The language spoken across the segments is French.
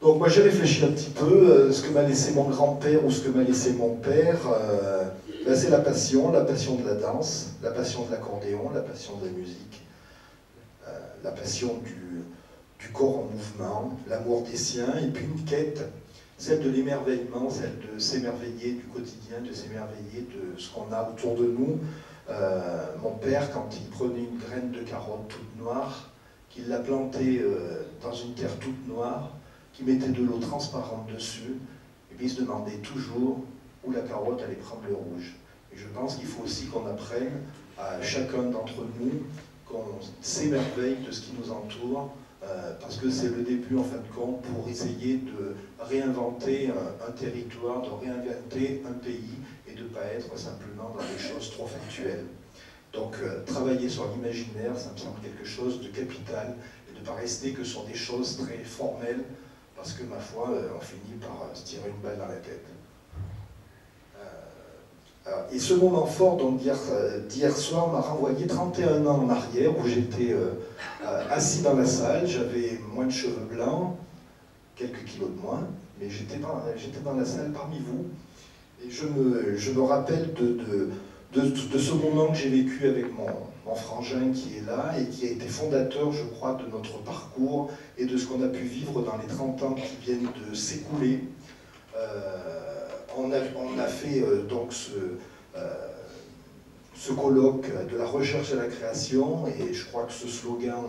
Donc moi j'ai réfléchi un petit peu, euh, ce que m'a laissé mon grand-père ou ce que m'a laissé mon père, euh, ben, c'est la passion, la passion de la danse, la passion de l'accordéon, la passion de la musique, euh, la passion du, corps en mouvement, l'amour des siens, et puis une quête, celle de l'émerveillement, celle de s'émerveiller du quotidien, de s'émerveiller de ce qu'on a autour de nous. Mon père, quand il prenait une graine de carotte toute noire, qu'il la plantait dans une terre toute noire, qui mettait de l'eau transparente dessus, et puis il se demandait toujours où la carotte allait prendre le rouge. Et je pense qu'il faut aussi qu'on apprenne à chacun d'entre nous qu'on s'émerveille de ce qui nous entoure, euh, parce que c'est le début en fin de compte pour essayer de réinventer un, un territoire, de réinventer un pays et de ne pas être simplement dans des choses trop factuelles. Donc euh, travailler sur l'imaginaire, ça me semble quelque chose de capital et de ne pas rester que sur des choses très formelles parce que ma foi, euh, on finit par euh, se tirer une balle dans la tête. Euh, et ce moment fort, d'hier soir, m'a renvoyé 31 ans en arrière, où j'étais assis dans la salle, j'avais moins de cheveux blancs, quelques kilos de moins, mais j'étais dans, la salle parmi vous. Et je me, rappelle de de, ce moment que j'ai vécu avec mon, frangin qui est là et qui a été fondateur, je crois, de notre parcours et de ce qu'on a pu vivre dans les 30 ans qui viennent de s'écouler. Euh, on, a, fait euh, donc ce, euh, ce, colloque de la recherche et la création et je crois que ce slogan,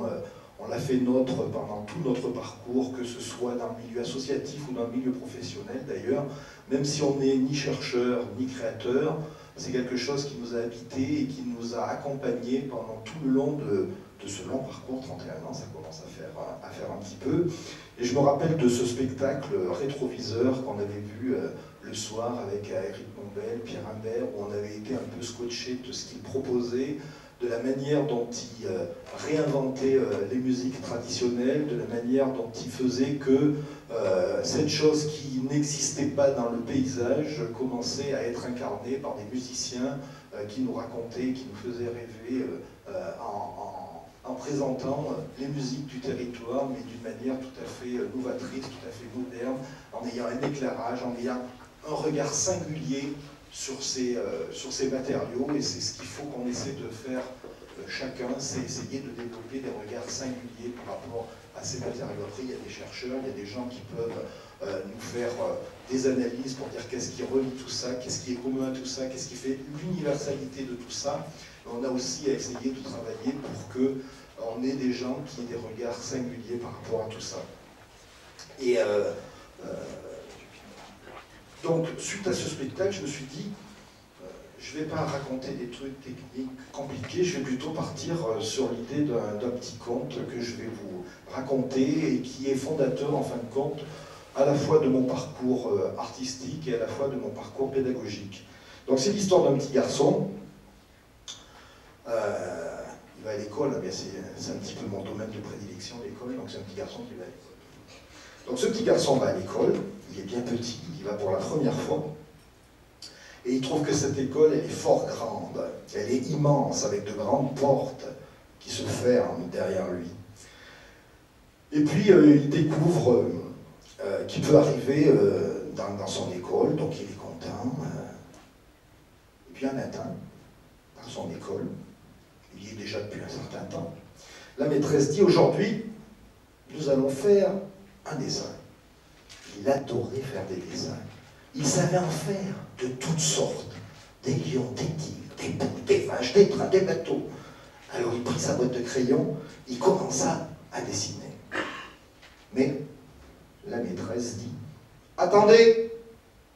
on l'a fait nôtre pendant tout notre parcours, que ce soit dans le milieu associatif ou dans le milieu professionnel d'ailleurs, même si on n'est ni chercheur ni créateur, c'est quelque chose qui nous a habité et qui nous a accompagnés pendant tout le long de, ce long parcours, 31 ans, ça commence à faire, à faire un petit peu. Et je me rappelle de ce spectacle rétroviseur qu'on avait vu euh, le soir avec Eric Mombel, Pierre Imbert, où on avait été un peu scotché de ce qu'il proposait, de la manière dont il euh, réinventait euh, les musiques traditionnelles, de la manière dont il faisait que euh, cette chose qui n'existait pas dans le paysage commençait à être incarnée par des musiciens qui nous racontaient, qui nous faisaient rêver en, présentant les musiques du territoire, mais d'une manière tout à fait novatrice, tout à fait moderne, en ayant un éclairage, en ayant un regard singulier sur ces, euh, sur ces matériaux et c'est ce qu'il faut qu'on essaie de faire euh, chacun, c'est essayer de développer des regards singuliers par rapport à ces matériaux. Après, il y a des chercheurs, il y a des gens qui peuvent euh, nous faire des analyses pour dire qu'est-ce qui relie tout ça, qu'est-ce qui est commun à tout ça, qu'est-ce qui fait l'universalité de tout ça. On a aussi à essayer de travailler pour que on ait des gens qui aient des regards singuliers par rapport à tout ça. Et donc, suite à ce spectacle, je me suis dit, euh, je ne vais pas raconter des trucs techniques compliqués, je vais plutôt partir euh, sur l'idée d'un petit conte que je vais vous raconter et qui est fondateur, en fin de compte, à la fois de mon parcours euh, artistique et à la fois de mon parcours pédagogique. Donc, c'est l'histoire d'un petit garçon. Il va à l'école, eh c'est un petit peu mon domaine de prédilection, l'école, donc c'est un petit garçon qui va à l'école. Donc ce petit garçon va à l'école, il est bien petit, il va pour la première fois, et il trouve que cette école, elle est fort grande, elle est immense, avec de grandes portes qui se ferment derrière lui. Et puis euh, il découvre euh, qu'il peut arriver euh, dans, dans, son école, donc il est content. et puis un matin, dans son école, il y est déjà depuis un certain temps, la maîtresse dit aujourd'hui, nous allons faire un dessin. Il adorait faire des dessins. Il savait en faire de toutes sortes. Des lions, des tigres, des poules, des vaches, des trains, des bateaux. Alors il prit sa boîte de crayon, il commença à dessiner. Mais la maîtresse dit, attendez,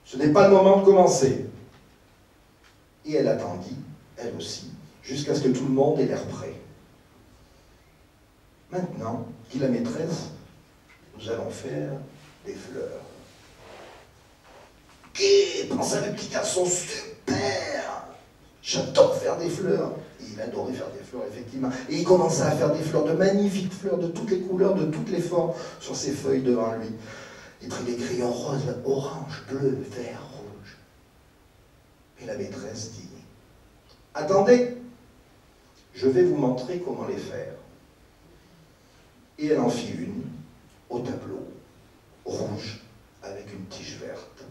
ce n'est pas le moment de commencer. Et elle attendit, elle aussi, jusqu'à ce que tout le monde ait l'air prêt. Maintenant, dit la maîtresse, nous allons faire des fleurs. Qui pense à le petit garçon super? J'adore faire des fleurs. Et il adorait faire des fleurs, effectivement. Et il commença à faire des fleurs, de magnifiques fleurs, de toutes les couleurs, de toutes les formes, sur ses feuilles devant lui. Il prit des crayons roses, orange, bleu, vert, rouge. Et la maîtresse dit, attendez, je vais vous montrer comment les faire. Et elle en fit une, au tableau. rouge, avec une tige verte.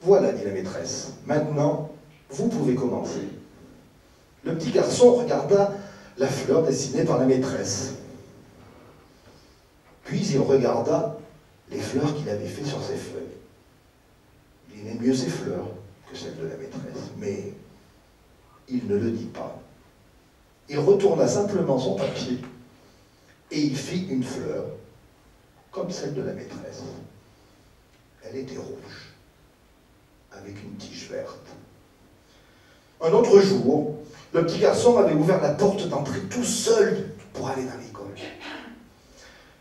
Voilà, dit la maîtresse. Maintenant, vous pouvez commencer. Le petit garçon regarda la fleur dessinée par la maîtresse. Puis il regarda les fleurs qu'il avait fait sur ses feuilles. Il aimait mieux ses fleurs que celles de la maîtresse, mais il ne le dit pas. Il retourna simplement son papier et il fit une fleur comme celle de la maîtresse. Elle était rouge, avec une tige verte. Un autre jour, le petit garçon avait ouvert la porte d'entrée tout seul pour aller dans l'école.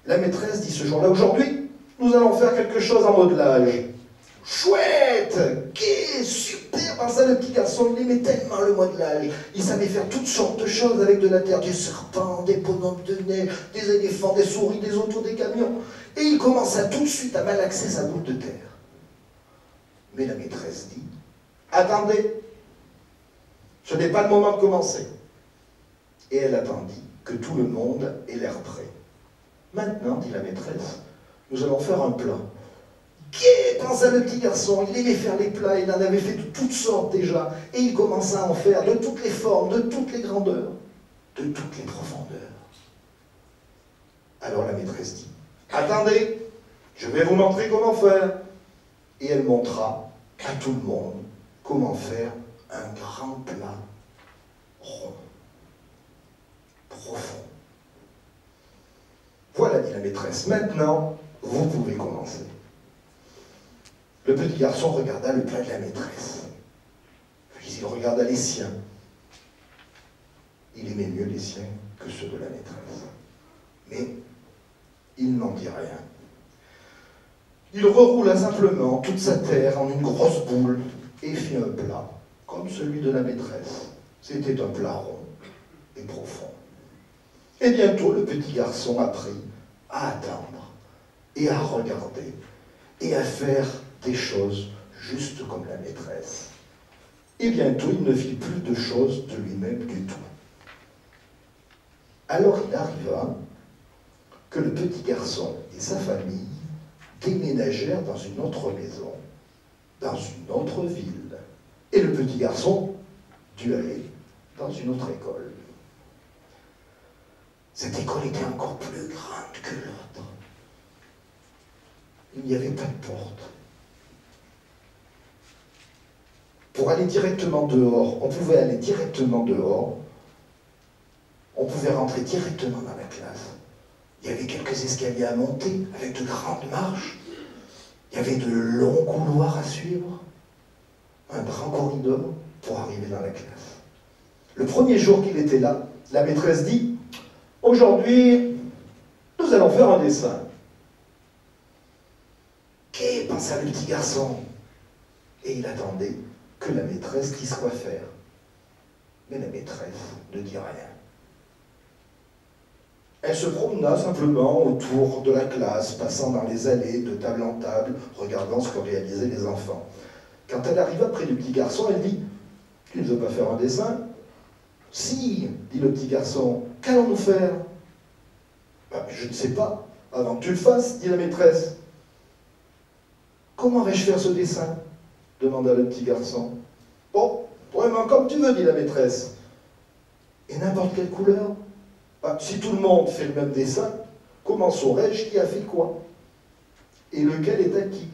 La maîtresse dit ce jour-là, aujourd'hui, nous allons faire quelque chose en modelage. Chouette Qu'est super ça le petit garçon, il aimait tellement le modelage. Il savait faire toutes sortes de choses avec de la terre, des serpents, des bonhommes de neige, des éléphants, des souris, des autos, des camions. Et il commença tout de suite à malaxer sa boule de terre. Mais la maîtresse dit, attendez, ce n'est pas le moment de commencer. Et elle attendit que tout le monde ait l'air prêt. Maintenant, dit la maîtresse, nous allons faire un plat. Qu'est pensa le petit garçon, il aimait faire les plats, il en avait fait de toutes sortes déjà, et il commença à en faire de toutes les formes, de toutes les grandeurs, de toutes les profondeurs. Alors la maîtresse dit, attendez, je vais vous montrer comment faire. Et elle montra à tout le monde comment faire un grand plat rond, profond. Voilà, dit la maîtresse, maintenant, vous pouvez commencer. Le petit garçon regarda le plat de la maîtresse. Puis il regarda les siens. Il aimait mieux les siens que ceux de la maîtresse. Mais il n'en dit rien. Il reroula simplement toute sa terre en une grosse boule et fit un plat, comme celui de la maîtresse. C'était un plat rond et profond. Et bientôt le petit garçon apprit à attendre et à regarder et à faire des choses juste comme la maîtresse. Et bientôt il ne fit plus de choses de lui-même du tout. Alors il arriva que le petit garçon et sa famille déménagèrent dans une autre maison, dans une autre ville. Et le petit garçon dut aller dans une autre école. Cette école était encore plus grande que l'autre. Il n'y avait pas de porte. Pour aller directement dehors, on pouvait aller directement dehors, on pouvait rentrer directement dans la classe. Il y avait quelques escaliers à monter avec de grandes marches. Il y avait de longs couloirs à suivre, un grand corridor pour arriver dans la classe. Le premier jour qu'il était là, la maîtresse dit Aujourd'hui, nous allons faire un dessin. Qu'est pensa le petit garçon? Et il attendait que la maîtresse dise quoi faire. Mais la maîtresse ne dit rien. Elle se promena simplement autour de la classe, passant dans les allées de table en table, regardant ce que réalisaient les enfants. Quand elle arriva près du petit garçon, elle dit Tu ne veux pas faire un dessin? Si, dit le petit garçon, qu'allons-nous faire ben, Je ne sais pas. Avant que tu le fasses, dit la maîtresse. Comment vais-je faire ce dessin? demanda le petit garçon. Bon, vraiment comme tu veux, dit la maîtresse. Et n'importe quelle couleur? Bah, si tout le monde fait le même dessin, comment saurais-je qui a fait quoi Et lequel est à qui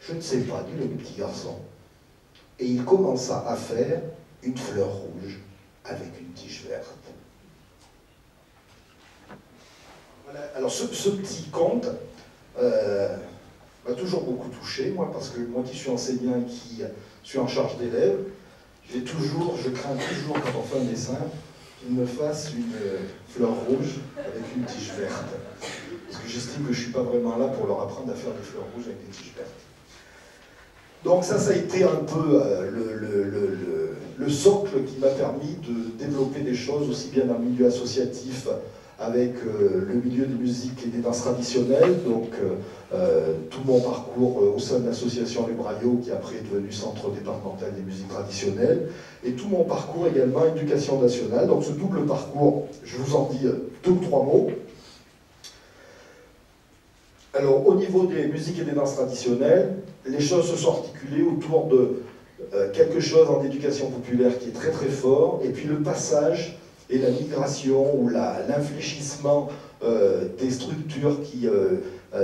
Je ne sais pas, dit le petit garçon. Et il commença à faire une fleur rouge avec une tige verte. Alors ce, petit conte euh, m'a toujours beaucoup touché, moi, parce que moi qui suis enseignant qui suis en charge d'élèves, j'ai toujours, je crains toujours quand on fait un dessin, qu'il me fasse une euh, fleur rouge avec une tige verte. Parce que j'estime que je ne suis pas vraiment là pour leur apprendre à faire des fleurs rouges avec des tiges vertes. Donc ça, ça a été un peu euh, le, socle qui m'a permis de développer des choses aussi bien dans le milieu associatif avec euh, le milieu des musiques et des danses traditionnelles, donc tout mon parcours au sein de l'association Les qui après est devenu centre départemental des musiques traditionnelles, et tout mon parcours également éducation nationale. Donc ce double parcours, je vous en dis deux ou trois mots. Alors, au niveau des musiques et des danses traditionnelles, les choses se sont articulées autour de euh, quelque chose en éducation populaire qui est très très fort, et puis le passage et la migration ou l'infléchissement euh, des structures qui, euh,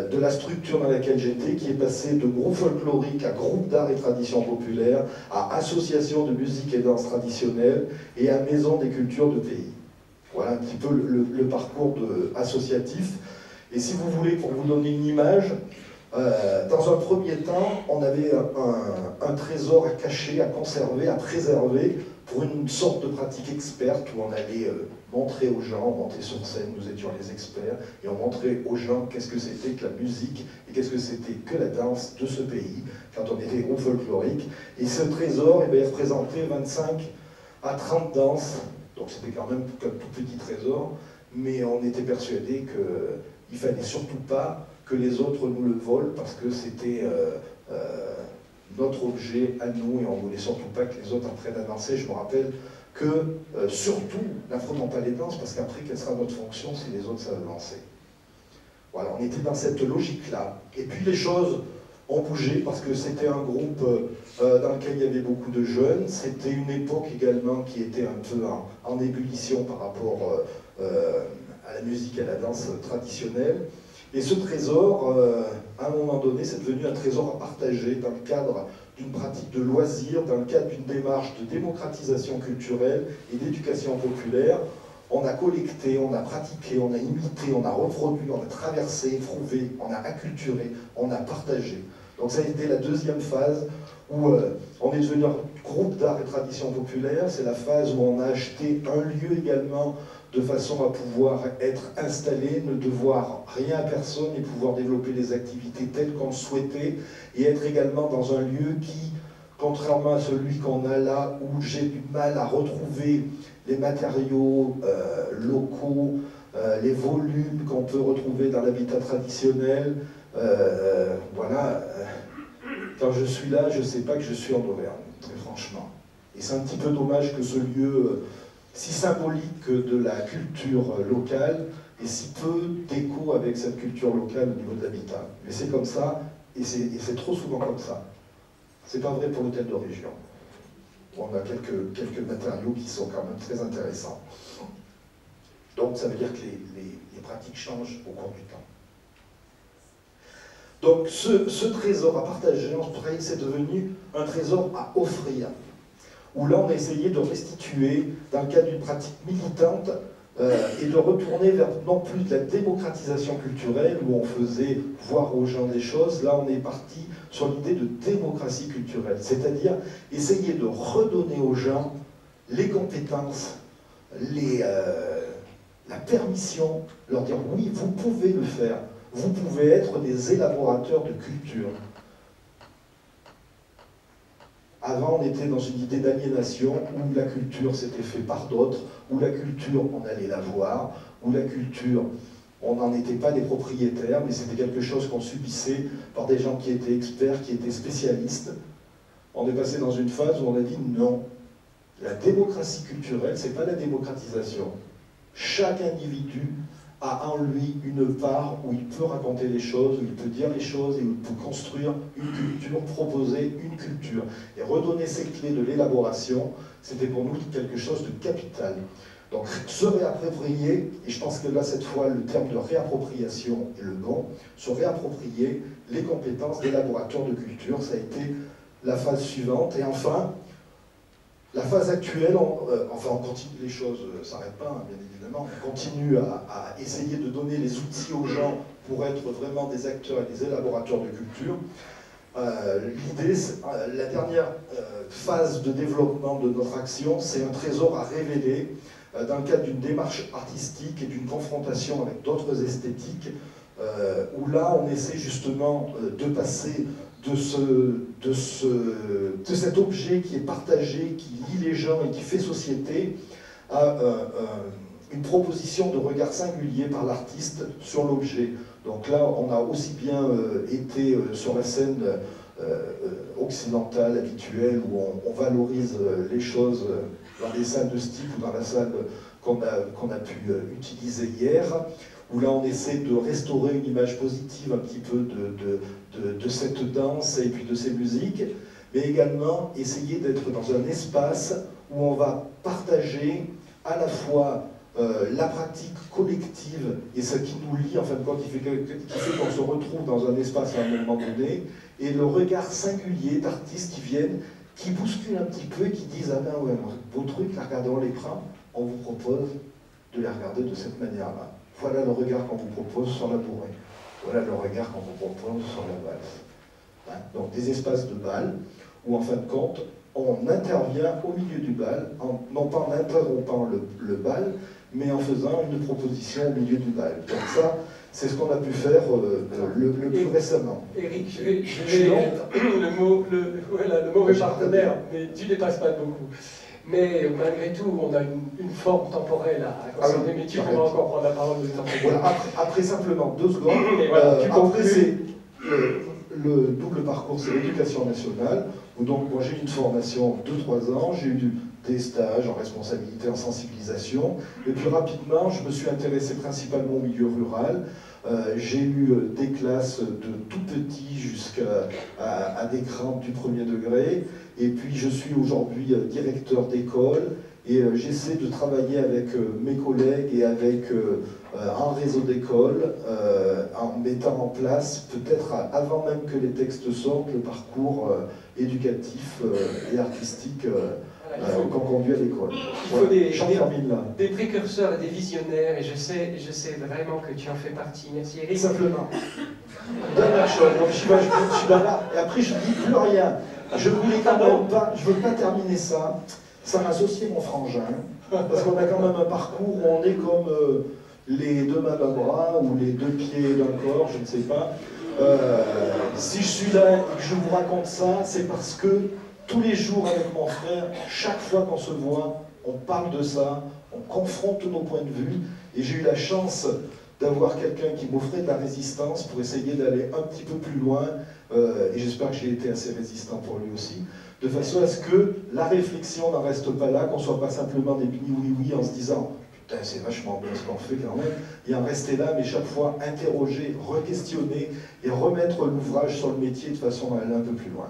de la structure dans laquelle j'étais, qui est passé de groupe folklorique à groupe d'art et tradition populaire, à association de musique et danse traditionnelle, et à maison des cultures de pays. Voilà un petit peu le, parcours associatif. Et si vous voulez, pour vous donner une image, euh, dans un premier temps, on avait un, trésor à cacher, à conserver, à préserver pour une sorte de pratique experte où on allait euh, montrer aux gens, on montait sur scène, nous étions les experts, et on montrait aux gens qu'est-ce que c'était que la musique et qu'est-ce que c'était que la danse de ce pays quand on était groupe folklorique. Et ce trésor, eh il représentait 25 à 30 danses, donc c'était quand même un tout petit trésor, mais on était persuadé qu'il ne fallait surtout pas que les autres nous le volent parce que c'était euh, euh, notre objet à nous et on ne voulait surtout pas que les autres apprennent à danser. Je me rappelle que euh, surtout, n'affrontons pas les danses parce qu'après, quelle sera notre fonction si les autres savent danser? Voilà, on était dans cette logique-là. Et puis les choses ont bougé parce que c'était un groupe dans lequel il y avait beaucoup de jeunes. C'était une époque également qui était un peu en, ébullition par rapport à la musique et à la danse traditionnelle. Et ce trésor, euh, à un moment donné, c'est devenu un trésor à partager dans le cadre d'une pratique de loisir, dans le cadre d'une démarche de démocratisation culturelle et d'éducation populaire. On a collecté, on a pratiqué, on a imité, on a reproduit, on a traversé, éprouvé, on a acculturé, on a partagé. Donc ça a été la deuxième phase où euh, on est devenu groupe d'art et tradition populaire. C'est la phase où on a acheté un lieu également de façon à pouvoir être installé, ne devoir rien à personne et pouvoir développer les activités telles qu'on souhaitait et être également dans un lieu qui, contrairement à celui qu'on a là où j'ai du mal à retrouver les matériaux euh, locaux, euh, les volumes qu'on peut retrouver dans l'habitat traditionnel, euh, voilà, quand je suis là, je ne sais pas que je suis en Auvergne, Et c'est un petit peu dommage que ce lieu si symbolique de la culture locale et si peu d'écho avec cette culture locale au niveau de l'habitat. Mais c'est comme ça, et c'est trop souvent comme ça. C'est pas vrai pour l'hôtel de région. On a quelques, quelques matériaux qui sont quand même très intéressants. Donc ça veut dire que les, pratiques changent au cours du temps. Donc ce, trésor à partager, c'est devenu un trésor à offrir. Où là on a essayé de restituer, dans le cadre d'une pratique militante, euh, et de retourner vers non plus de la démocratisation culturelle, où on faisait voir aux gens des choses, là on est parti sur l'idée de démocratie culturelle, c'est-à-dire essayer de redonner aux gens les compétences, euh, la permission, leur dire oui, vous pouvez le faire, vous pouvez être des élaborateurs de culture, avant, on était dans une idée d'aliénation où la culture s'était faite par d'autres, où la culture, on allait la voir, où la culture, on n'en était pas des propriétaires, mais c'était quelque chose qu'on subissait par des gens qui étaient experts, qui étaient spécialistes. On est passé dans une phase où on a dit non. La démocratie culturelle, ce n'est pas la démocratisation. Chaque individu a en lui une part où il peut raconter les choses, où il peut dire les choses, et où il peut construire une culture, proposer une culture. Et redonner ces clés de l'élaboration, c'était pour nous quelque chose de capital. Donc se réapproprier, et je pense que là cette fois le terme de réappropriation est le bon, se réapproprier les compétences des laboratoires de culture, ça a été la phase suivante. Et enfin, la phase actuelle, euh, enfin on continue, les choses ne euh, s'arrêtent pas, hein, bien évidemment, on continue à, essayer de donner les outils aux gens pour être vraiment des acteurs et des élaborateurs de culture. Euh, l'idée, la dernière phase de développement de notre action, c'est un trésor à révéler dans le cadre d'une démarche artistique et d'une confrontation avec d'autres esthétiques, où là on essaie justement de passer de, ce, de, ce, de cet objet qui est partagé, qui lie les gens et qui fait société, à euh, euh, une proposition de regard singulier par l'artiste sur l'objet. Donc là, on a aussi bien euh, été sur la scène occidentale habituelle où on, valorise les choses dans les salles de style ou dans la salle qu'on a, qu'on a pu utiliser hier, où là on essaie de restaurer une image positive un petit peu de, cette danse et puis de ces musiques, mais également essayer d'être dans un espace où on va partager à la fois euh, la pratique collective et ce qui nous lie, en fin de compte, qui fait, qu'on se retrouve dans un espace à un moment donné, et le regard singulier d'artistes qui viennent, qui bousculent un petit peu et qui disent Ah ben ouais, vos trucs, là, regardez l'écran, on vous propose de les regarder de cette manière-là. Voilà le regard qu'on vous propose sur la bourrée. Voilà le regard qu'on vous propose sur la valse. Hein, donc des espaces de bal où en fin de compte, on intervient au milieu du bal, en, non pas en interrompant le, bal, mais en faisant une proposition au milieu du bal. Donc ça, c'est ce qu'on a pu faire euh, le, plus récemment. Eric, je vais, le mot, le, voilà, le mauvais partenaire, mais tu dépasses pas beaucoup. Mais malgré tout, on a une, forme temporelle à conserver, ah mais tu pourras encore prendre la parole de temps. Voilà, après, simplement deux secondes, euh, après c'est le, double parcours, c'est l'éducation nationale, où donc moi j'ai eu une formation de trois ans, j'ai eu des stages en responsabilité, en sensibilisation, et puis rapidement je me suis intéressé principalement au milieu rural, euh, j'ai eu euh, des classes de tout petits jusqu'à des grands du premier degré. Et puis je suis aujourd'hui euh, directeur d'école. Et j'essaie de travailler avec mes collègues et avec un réseau d'écoles en mettant en place, peut-être avant même que les textes sortent, le parcours éducatif et artistique qu'on conduit à l'école. Il faut des, des, précurseurs et des visionnaires, et je sais, je sais vraiment que tu en fais partie. Merci Eric. Simplement. Dernière chose, donc je suis, je suis là, et après je ne dis plus rien. Je voulais quand même pas, je veux pas terminer ça sans associer mon frangin, parce qu'on a quand même un parcours où on est comme euh, les deux mains d'un bras ou les deux pieds d'un corps, je ne sais pas. Euh, si je suis là et que je vous raconte ça, c'est parce que tous les jours avec mon frère, chaque fois qu'on se voit, on parle de ça, on confronte nos points de vue, et j'ai eu la chance d'avoir quelqu'un qui m'offrait de la résistance pour essayer d'aller un petit peu plus loin, euh, et j'espère que j'ai été assez résistant pour lui aussi, de façon à ce que la réflexion n'en reste pas là, qu'on soit pas simplement des bini oui oui en se disant putain c'est vachement bien ce qu'on fait quand même, et en rester là, mais chaque fois interroger, re-questionner et remettre l'ouvrage sur le métier de façon à aller un peu plus loin.